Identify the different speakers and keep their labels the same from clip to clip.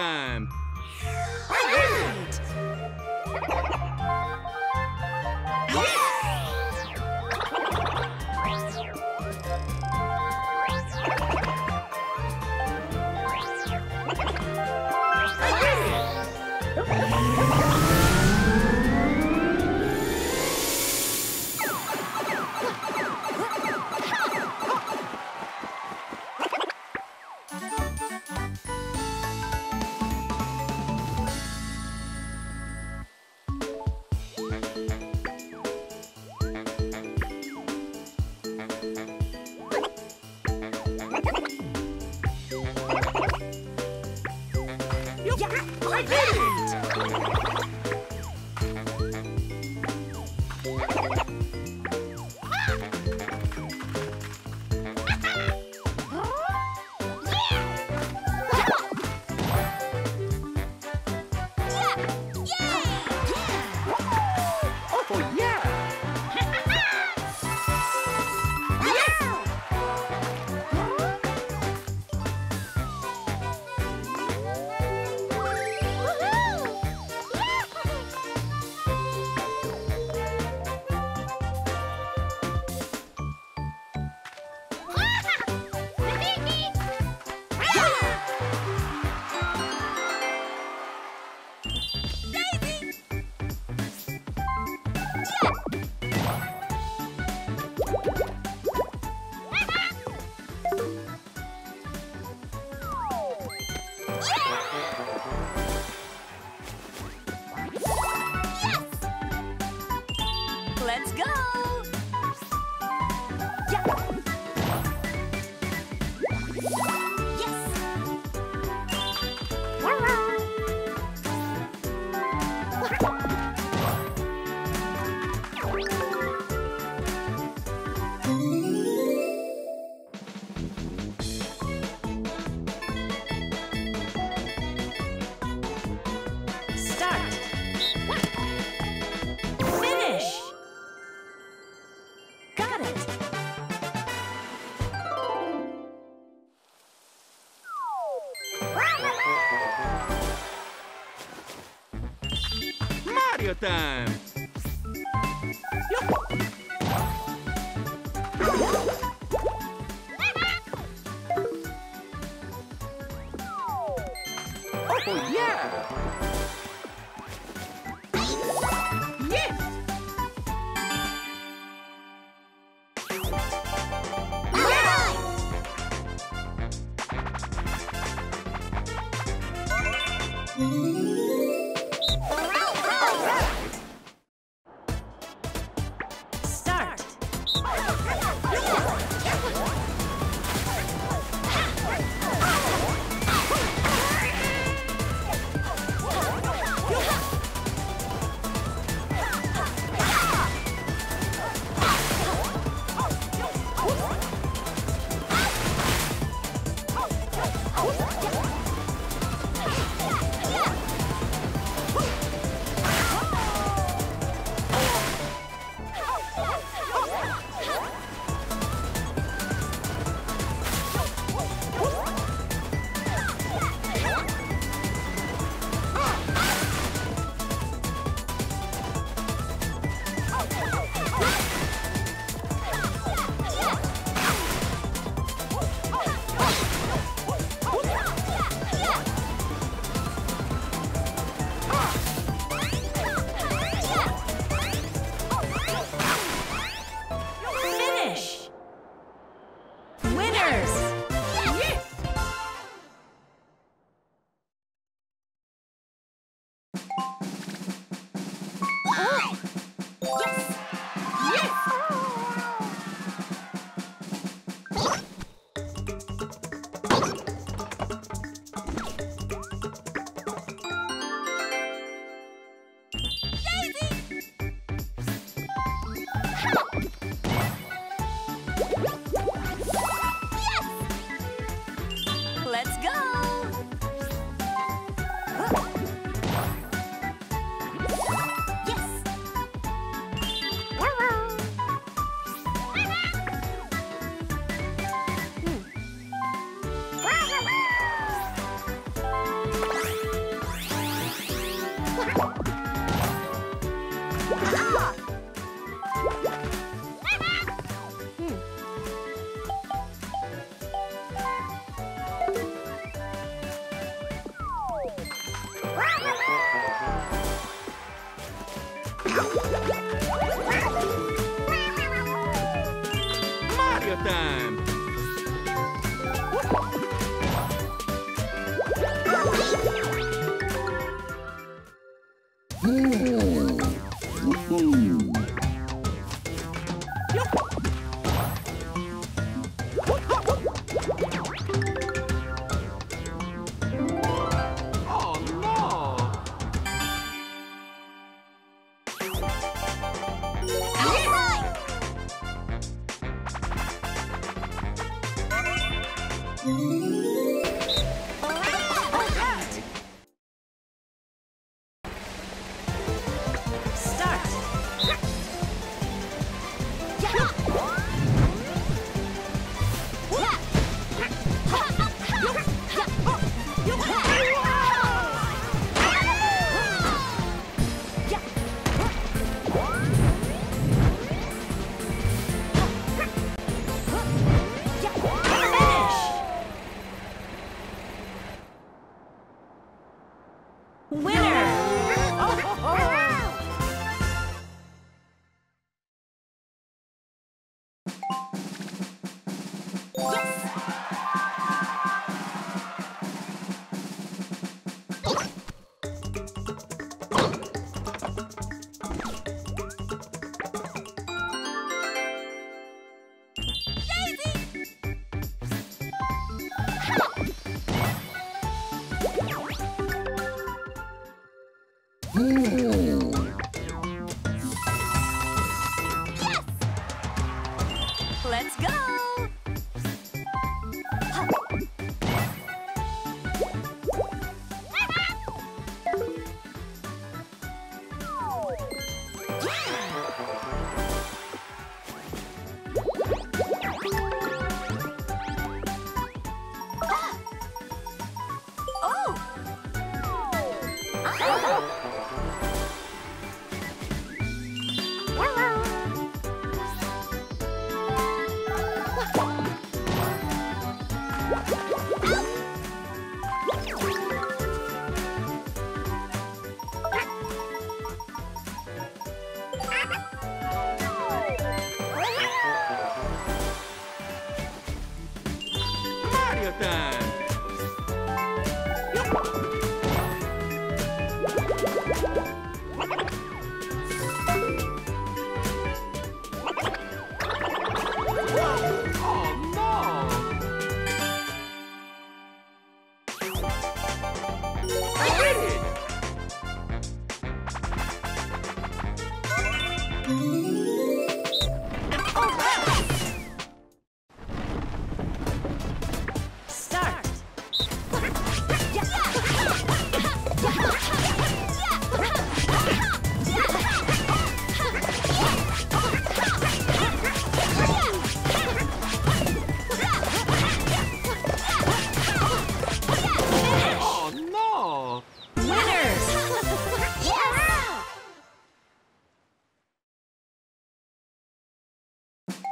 Speaker 1: time!
Speaker 2: Yeah, I did it!
Speaker 3: Let's
Speaker 1: Oh, yeah!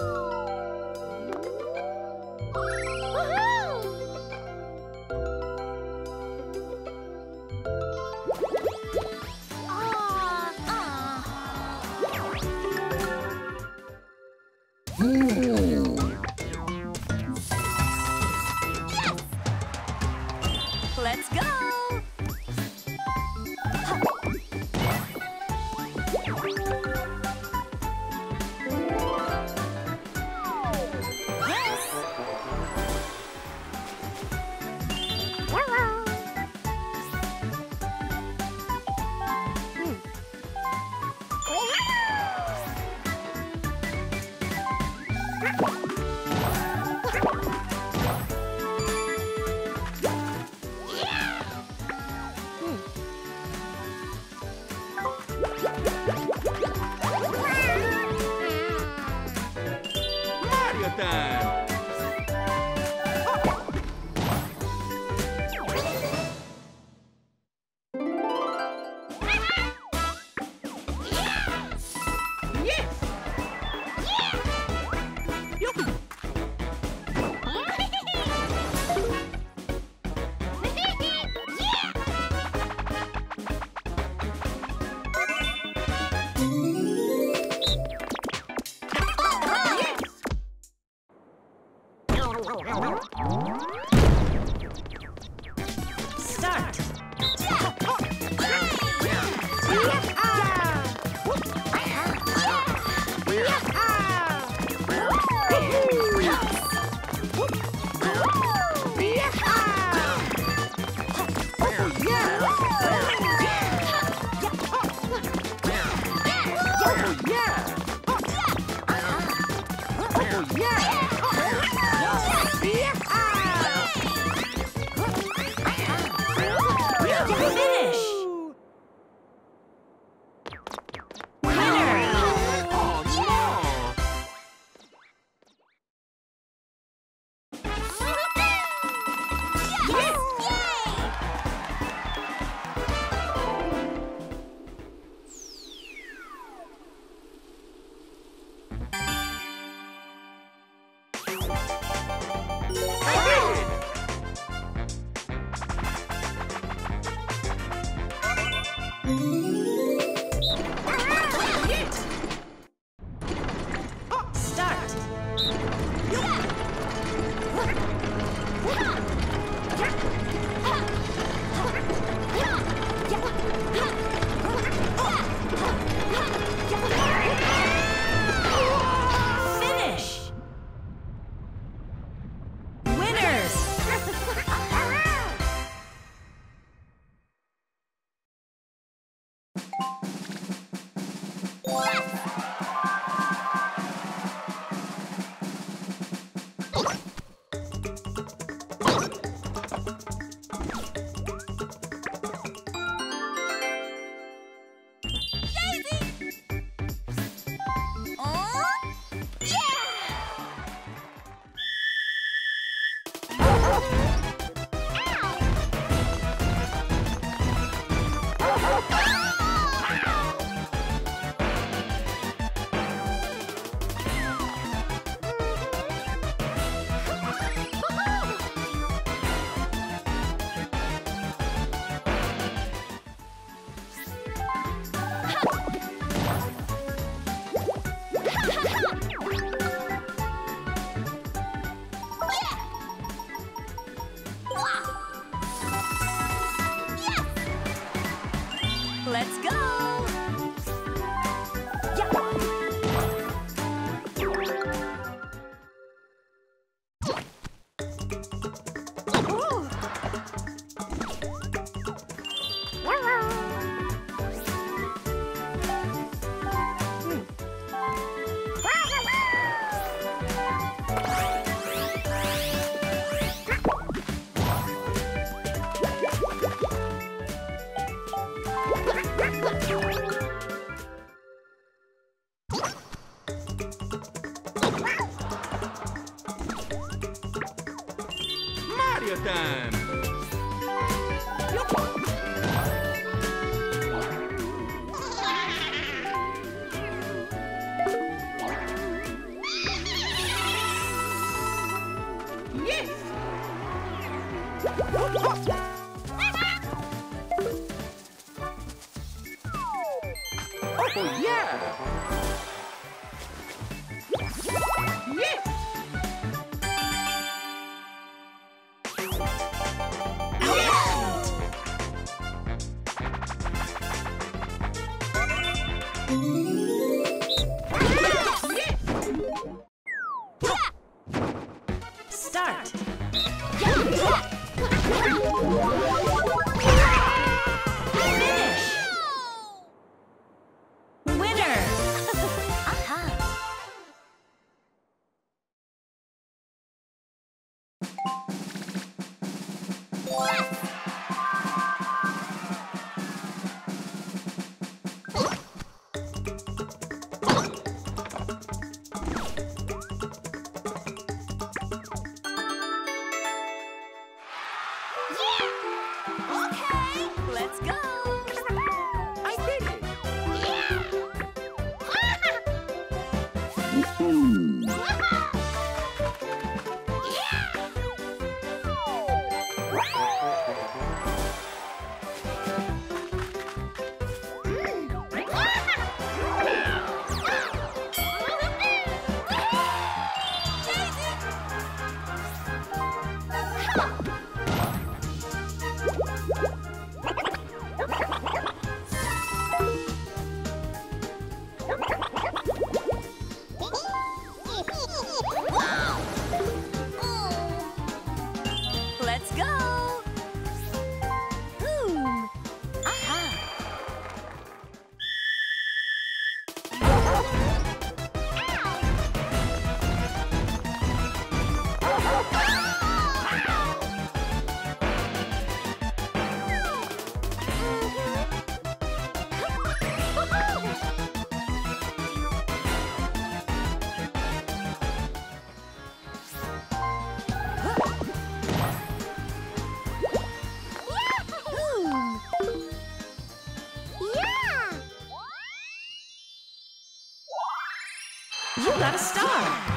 Speaker 2: Let's
Speaker 1: time. Oh,
Speaker 2: yeah!
Speaker 4: Okay, let's go.
Speaker 2: Got a star.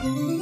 Speaker 2: Start.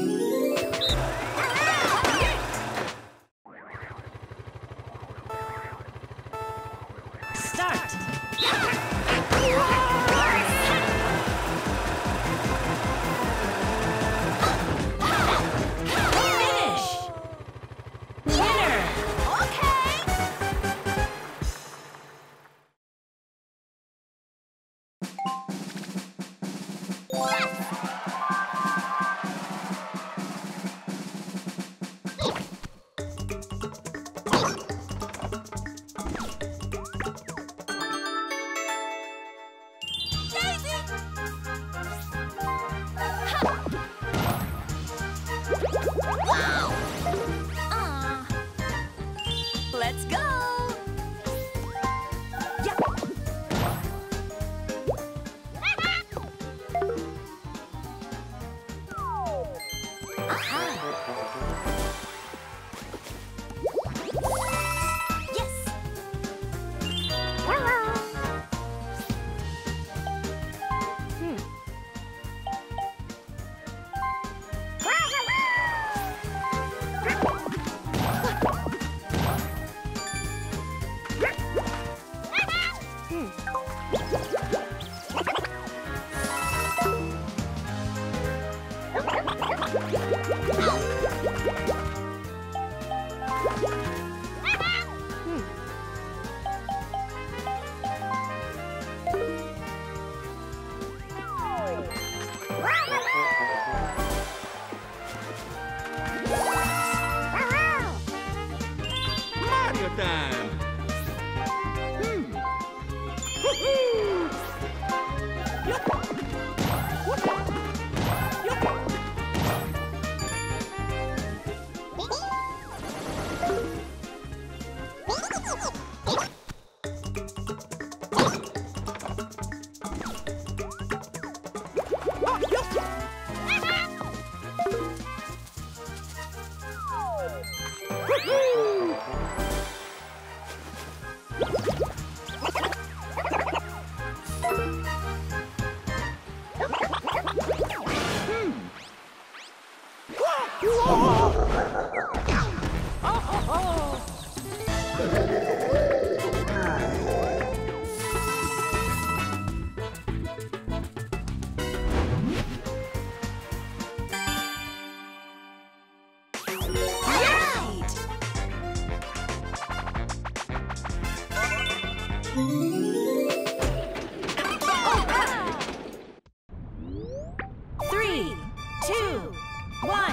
Speaker 2: One,